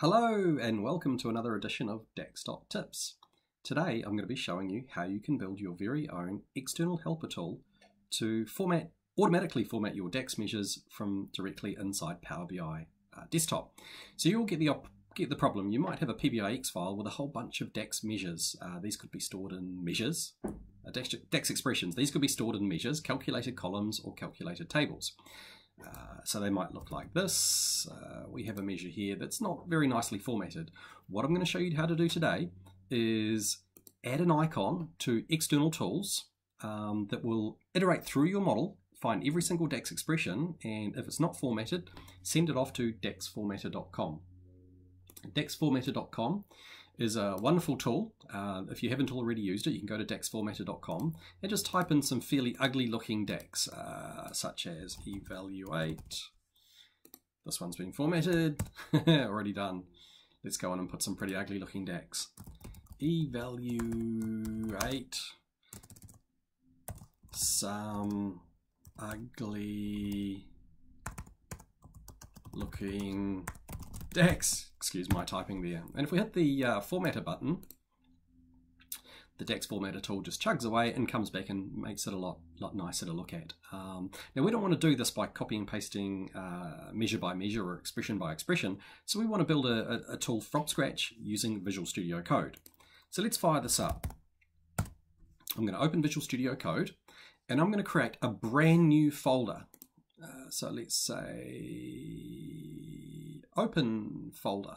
Hello and welcome to another edition of DAX.tips. Tips. Today I'm going to be showing you how you can build your very own external helper tool to format automatically format your DAX measures from directly inside Power BI uh, desktop. So you'll get the get the problem. You might have a PBIX file with a whole bunch of DAX measures. Uh, these could be stored in measures, uh, DAX, expressions. These could be stored in measures, calculated columns, or calculated tables. Uh, so they might look like this. Uh, we have a measure here that's not very nicely formatted. What I'm going to show you how to do today is add an icon to external tools um, that will iterate through your model, find every single DAX expression, and if it's not formatted, send it off to daxformatter.com. daxformatter.com is a wonderful tool. Uh, if you haven't already used it, you can go to daxformatter.com and just type in some fairly ugly looking DAX, uh, such as evaluate. This one's been formatted, already done. Let's go on and put some pretty ugly looking DAX. Evaluate some ugly looking DAX. Excuse my typing there. And if we hit the uh, formatter button, the DAX formatter tool just chugs away and comes back and makes it a lot, lot nicer to look at. Um, now we don't want to do this by copying and pasting uh, measure by measure or expression by expression, so we want to build a, a, a tool from scratch using Visual Studio Code. So let's fire this up. I'm going to open Visual Studio Code and I'm going to create a brand new folder. Uh, so let's say open folder.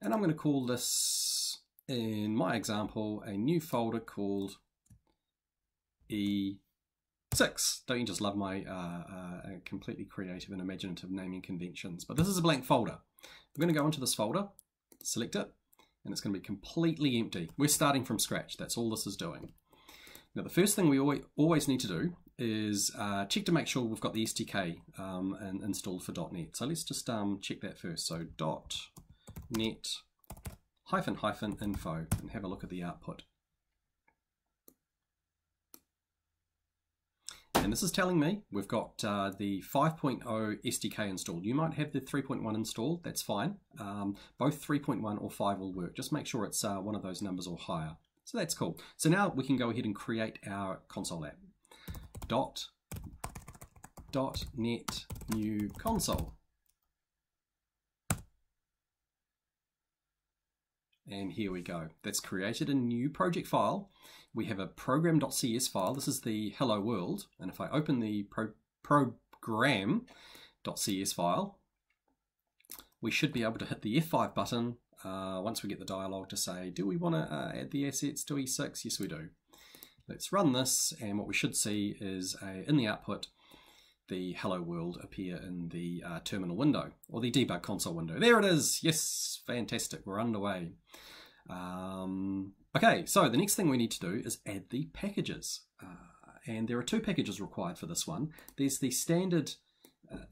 And I'm going to call this, in my example, a new folder called E6. Don't you just love my uh, uh, completely creative and imaginative naming conventions? But this is a blank folder. I'm going to go into this folder, select it, and it's going to be completely empty. We're starting from scratch. That's all this is doing. Now, the first thing we always need to do is uh, check to make sure we've got the SDK um, and installed for .NET. So let's just um, check that first. So dot .NET hyphen hyphen info and have a look at the output. And this is telling me we've got uh, the 5.0 SDK installed. You might have the 3.1 installed, that's fine. Um, both 3.1 or 5 will work. Just make sure it's uh, one of those numbers or higher. So that's cool. So now we can go ahead and create our console app dot dot net new console. And here we go. That's created a new project file. We have a program.cs file. This is the hello world. And if I open the pro program.cs file, we should be able to hit the F5 button uh, once we get the dialog to say, do we want to uh, add the assets to E6? Yes, we do. Let's run this and what we should see is a, in the output the hello world appear in the uh, terminal window or the debug console window. There it is. Yes, fantastic. We're underway. Um, okay, so the next thing we need to do is add the packages. Uh, and there are two packages required for this one. There's the standard uh,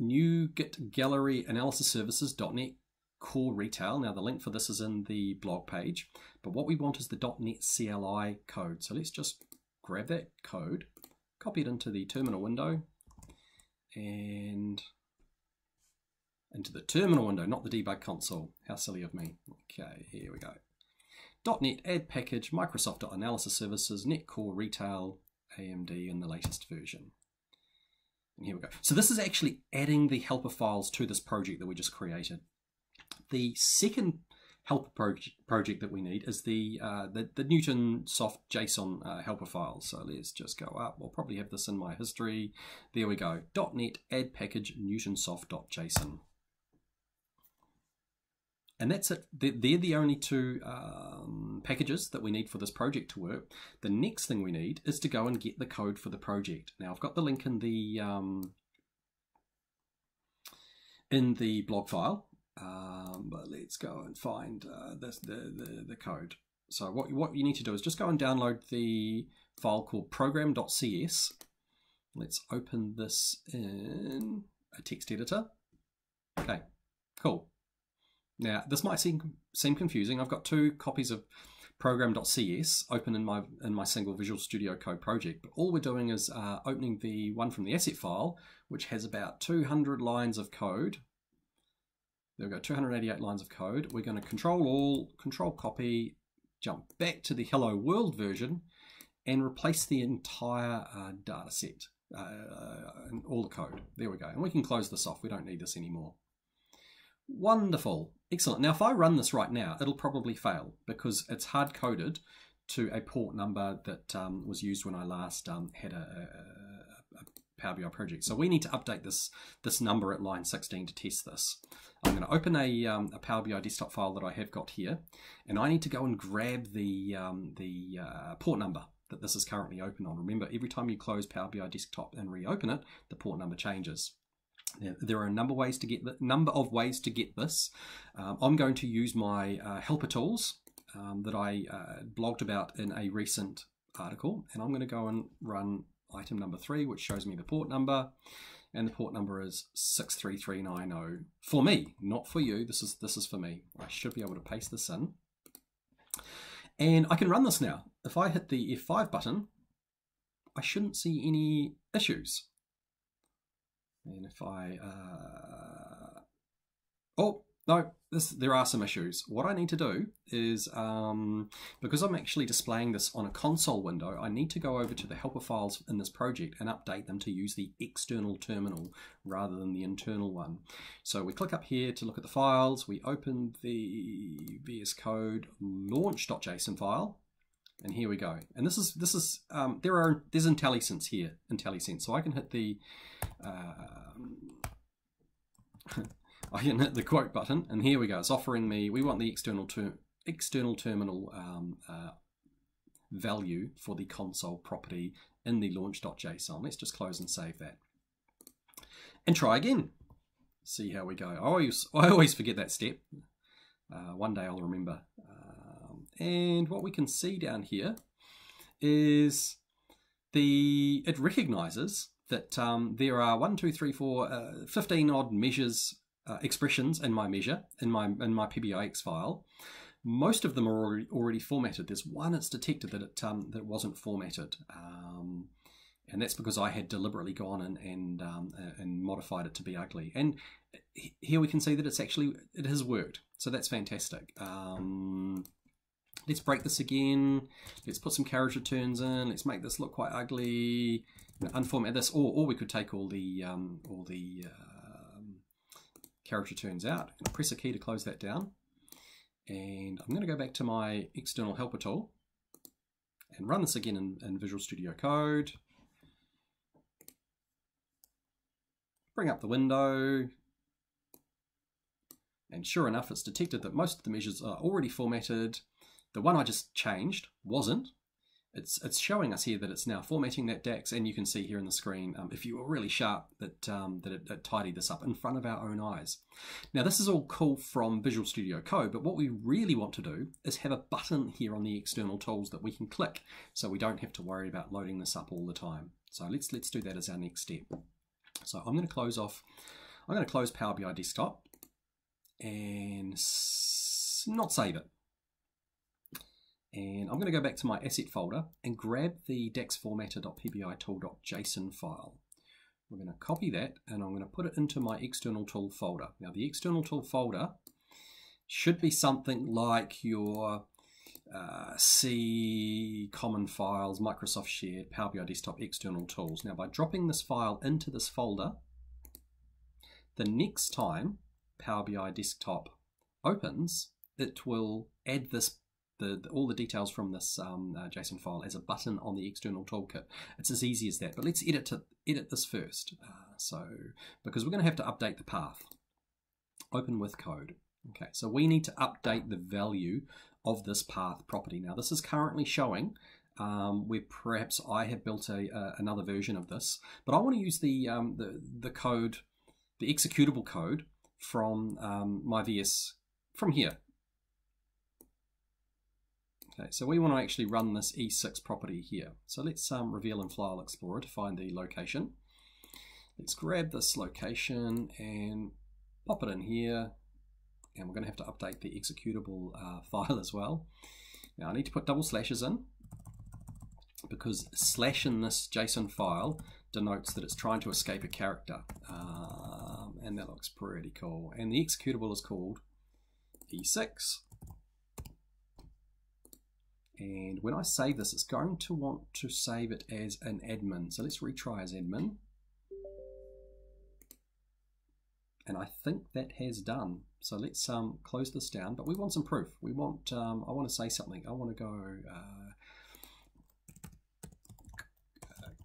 NuGet Gallery Analysis Services.NET core retail. Now the link for this is in the blog page, but what we want is the .NET CLI code. So let's just grab that code, copy it into the terminal window, and into the terminal window, not the debug console. How silly of me. Okay, here we go. .NET add package, Microsoft Analysis Services, .NET Core Retail, AMD in the latest version. And here we go. So this is actually adding the helper files to this project that we just created. The second helper project, project that we need is the, uh, the, the Newtonsoft JSON uh, helper files. So let's just go up. We'll probably have this in my history. There we go. .NET add package newtonsoft.json. And that's it. They're the only two um, packages that we need for this project to work. The next thing we need is to go and get the code for the project. Now I've got the link in the um, in the blog file um, but let's go and find uh, this, the, the, the code. So what, what you need to do is just go and download the file called program.cs. Let's open this in a text editor. Okay, cool. Now this might seem seem confusing. I've got two copies of program.cs open in my in my single Visual Studio Code project. But all we're doing is uh, opening the one from the asset file, which has about 200 lines of code There we go, 288 lines of code. We're going to control all, control copy, jump back to the hello world version and replace the entire uh, data set, uh, and all the code. There we go. And we can close this off. We don't need this anymore. Wonderful. Excellent. Now, if I run this right now, it'll probably fail because it's hard coded to a port number that um, was used when I last um, had a, a, Power BI project. So we need to update this, this number at line 16 to test this. I'm going to open a, um, a Power BI desktop file that I have got here, and I need to go and grab the, um, the uh, port number that this is currently open on. Remember, every time you close Power BI desktop and reopen it, the port number changes. There are a number of ways to get the number of ways to get this. Um, I'm going to use my uh, helper tools um, that I uh, blogged about in a recent article, and I'm going to go and run item number three, which shows me the port number, and the port number is 63390 for me, not for you. This is this is for me. I should be able to paste this in, and I can run this now. If I hit the F5 button, I shouldn't see any issues. And if I, uh, oh, no, this, there are some issues. What I need to do is, um, because I'm actually displaying this on a console window, I need to go over to the helper files in this project and update them to use the external terminal rather than the internal one. So we click up here to look at the files, we open the VS Code launch.json file, and here we go. And this is this is um, there are there's IntelliSense here, IntelliSense. So I can hit the uh, I can hit the quote button, and here we go. It's offering me. We want the external ter external terminal um, uh, value for the console property in the launch.json. Let's just close and save that, and try again. See how we go. I always I always forget that step. Uh, one day I'll remember. Um, and what we can see down here is the it recognizes that um, there are one, two, three, four, uh, 15 odd measures, uh, expressions in my measure, in my, in my PBIX file. Most of them are already, already formatted. There's one it's detected that it, um, that it wasn't formatted. Um, and that's because I had deliberately gone and and, um, and modified it to be ugly. And here we can see that it's actually it has worked. So that's fantastic. Um, let's break this again. Let's put some carriage returns in. Let's make this look quite ugly unformat this, or, or we could take all the um, all the um, carriage turns out. I'm press a key to close that down, and I'm going to go back to my external helper tool and run this again in, in Visual Studio Code. Bring up the window, and sure enough, it's detected that most of the measures are already formatted. The one I just changed wasn't, it's it's showing us here that it's now formatting that DAX, and you can see here in the screen, um, if you were really sharp, that um, that it, it, tidied this up in front of our own eyes. Now this is all cool from Visual Studio Code, but what we really want to do is have a button here on the external tools that we can click, so we don't have to worry about loading this up all the time. So let's let's do that as our next step. So I'm going to close off. I'm going to close Power BI Desktop and not save it and I'm going to go back to my asset folder and grab the daxformatter.pbitool.json file. We're going to copy that and I'm going to put it into my external tool folder. Now the external tool folder should be something like your uh, C common files, Microsoft shared, Power BI desktop external tools. Now by dropping this file into this folder, the next time Power BI desktop opens, it will add this the, the, all the details from this um, uh, JSON file as a button on the external toolkit. It's as easy as that. But let's edit to edit this first. Uh, so because we're going to have to update the path. Open with code. Okay, so we need to update the value of this path property. Now this is currently showing um, where perhaps I have built a, uh, another version of this, but I want to use the, um, the, the code, the executable code from um, my VS from here. Okay, so we want to actually run this E6 property here. So let's um, reveal in File Explorer to find the location. Let's grab this location and pop it in here. And we're going to have to update the executable uh, file as well. Now I need to put double slashes in because slash in this JSON file denotes that it's trying to escape a character. Um, and And that looks pretty cool. And the executable is called E6. And when I save this, it's going to want to save it as an admin. So let's retry as admin. And I think that has done. So let's um, close this down, but we want some proof. We want, um, I want to say something. I want to go uh,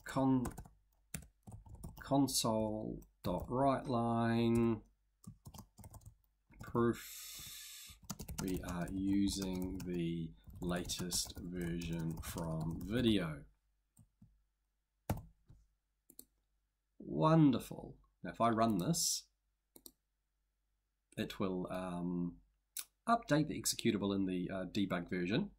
con console dot line proof we are using the latest version from video. Wonderful. Now if I run this, it will um, update the executable in the uh, debug version.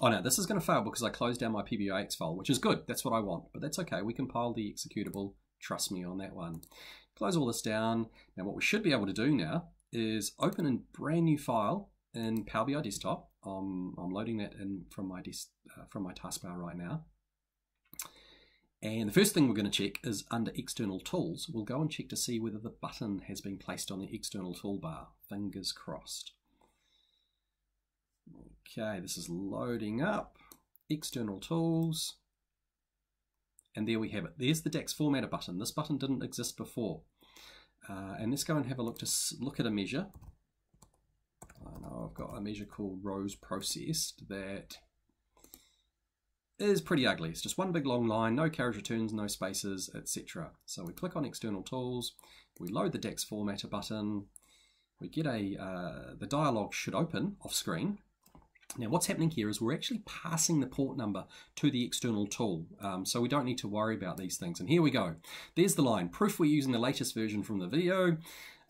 Oh no, this is going to fail because I closed down my PBIX file, which is good. That's what I want, but that's okay. We compile the executable. Trust me on that one. Close all this down. Now what we should be able to do now is open a brand new file in Power BI Desktop. Um, I'm loading that in from my, uh, from my taskbar right now. And the first thing we're going to check is under external tools. We'll go and check to see whether the button has been placed on the external toolbar. Fingers crossed. Okay, this is loading up. External tools. And there we have it. There's the DAX formatter button. This button didn't exist before. Uh, and let's go and have a look to look at a measure. I know I've got a measure called rows processed that is pretty ugly. It's just one big long line, no carriage returns, no spaces, etc. So we click on external tools, we load the DAX formatter button, we get a, uh, the dialog should open off screen, now what's happening here is we're actually passing the port number to the external tool, um, so we don't need to worry about these things. And here we go. There's the line. Proof we're using the latest version from the video.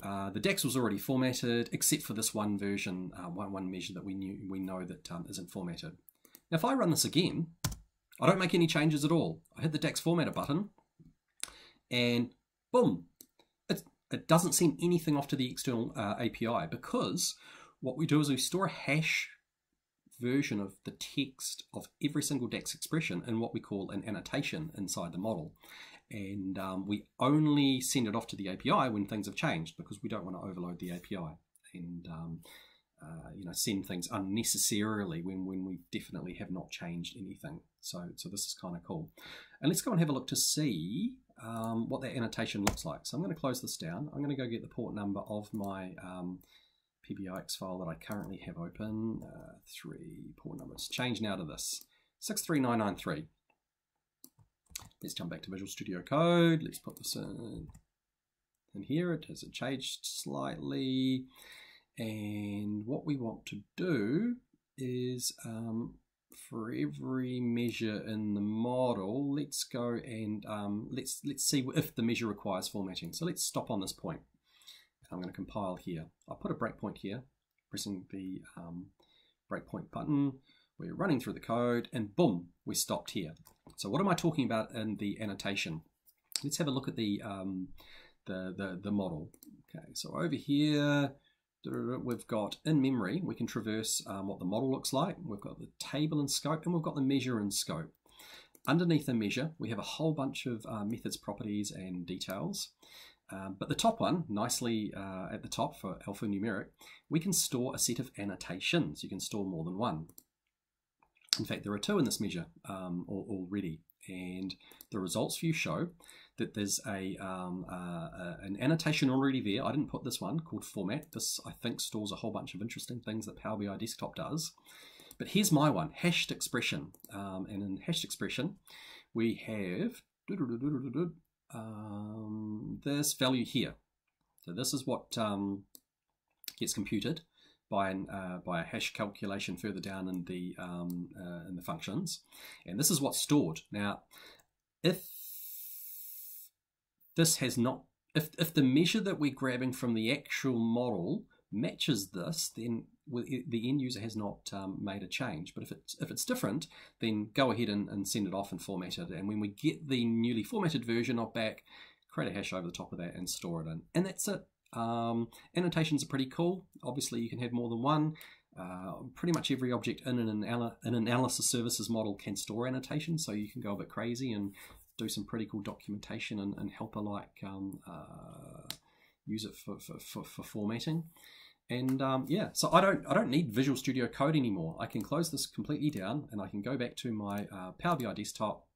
Uh, the DAX was already formatted, except for this one version, uh, one, one measure that we knew we know that um, not formatted. Now if I run this again, I don't make any changes at all. I hit the DAX formatter button, and boom, it, it doesn't send anything off to the external uh, API because what we do is we store a hash version of the text of every single DAX expression in what we call an annotation inside the model. And um, we only send it off to the API when things have changed because we don't want to overload the API and um, uh, you know send things unnecessarily when, when we definitely have not changed anything. So, so this is kind of cool. And let's go and have a look to see um, what that annotation looks like. So I'm going to close this down. I'm going to go get the port number of my um, PBIX file that I currently have open. Uh, three port numbers. Change now to this 63993. Let's jump back to Visual Studio Code. Let's put this in, in here. It has changed slightly. And what we want to do is um, for every measure in the model, let's go and um, let's let's see if the measure requires formatting. So let's stop on this point. I'm going to compile here. I'll put a breakpoint here, pressing the um, breakpoint button. We're running through the code and boom, we stopped here. So what am I talking about in the annotation? Let's have a look at the, um, the, the, the model. Okay, so over here, we've got in memory, we can traverse um, what the model looks like. We've got the table and scope, and we've got the measure and scope. Underneath the measure, we have a whole bunch of uh, methods, properties, and details. Um, but the top one, nicely uh, at the top for alphanumeric, we can store a set of annotations. You can store more than one. In fact, there are two in this measure um, already. And the results view show that there's a, um, uh, an annotation already there. I didn't put this one called format. This, I think, stores a whole bunch of interesting things that Power BI Desktop does. But here's my one, hashed expression. Um, and in hashed expression, we have um, this value here. So this is what um, gets computed by an uh, by a hash calculation further down in the um, uh, in the functions, and this is what's stored. Now, if this has not, if if the measure that we're grabbing from the actual model matches this, then the end user has not um, made a change. But if it's, if it's different, then go ahead and, and send it off and format it. And when we get the newly formatted version of back, create a hash over the top of that and store it in. And that's it. Um, annotations are pretty cool. Obviously, you can have more than one. Uh, pretty much every object in an, an analysis services model can store annotations, so you can go a bit crazy and do some pretty cool documentation and, and helper like um, uh, use it for, for, for, for formatting. And um, yeah, so I don't I don't need Visual Studio Code anymore. I can close this completely down and I can go back to my uh, Power BI desktop.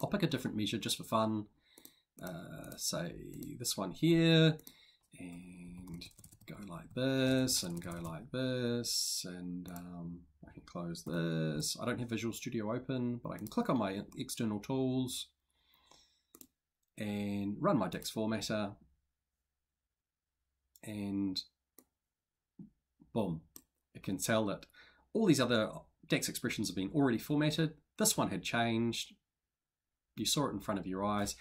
I'll pick a different measure just for fun. Uh, say this one here and go like this and go like this and um, I can close this. I don't have Visual Studio open, but I can click on my external tools and run my DAX formatter and boom, it can tell that all these other DAX expressions have been already formatted. This one had changed. You saw it in front of your eyes.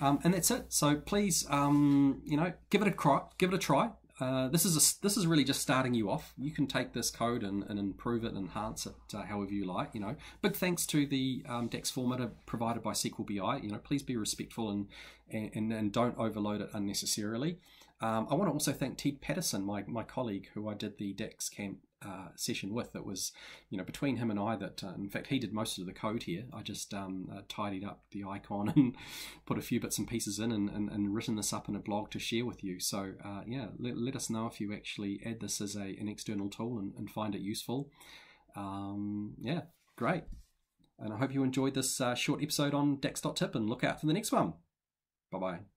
Um, and that's it. So please, um, you know, give it a try. Give it a try. Uh, this is a, this is really just starting you off. You can take this code and, and improve it, enhance it uh, however you like. You know, big thanks to the um, formatter provided by SQLBI. You know, please be respectful and and, and don't overload it unnecessarily. Um, I want to also thank Ted Pattison, my, my colleague, who I did the DIX camp uh, session with. It was, you know, between him and I that, uh, in fact, he did most of the code here. I just um, uh, tidied up the icon and put a few bits and pieces in and, and, and written this up in a blog to share with you. So, uh, yeah, let, let us know if you actually add this as a, an external tool and, and find it useful. Um, yeah, great. And I hope you enjoyed this uh, short episode on DAX.tip and look out for the next one. Bye bye.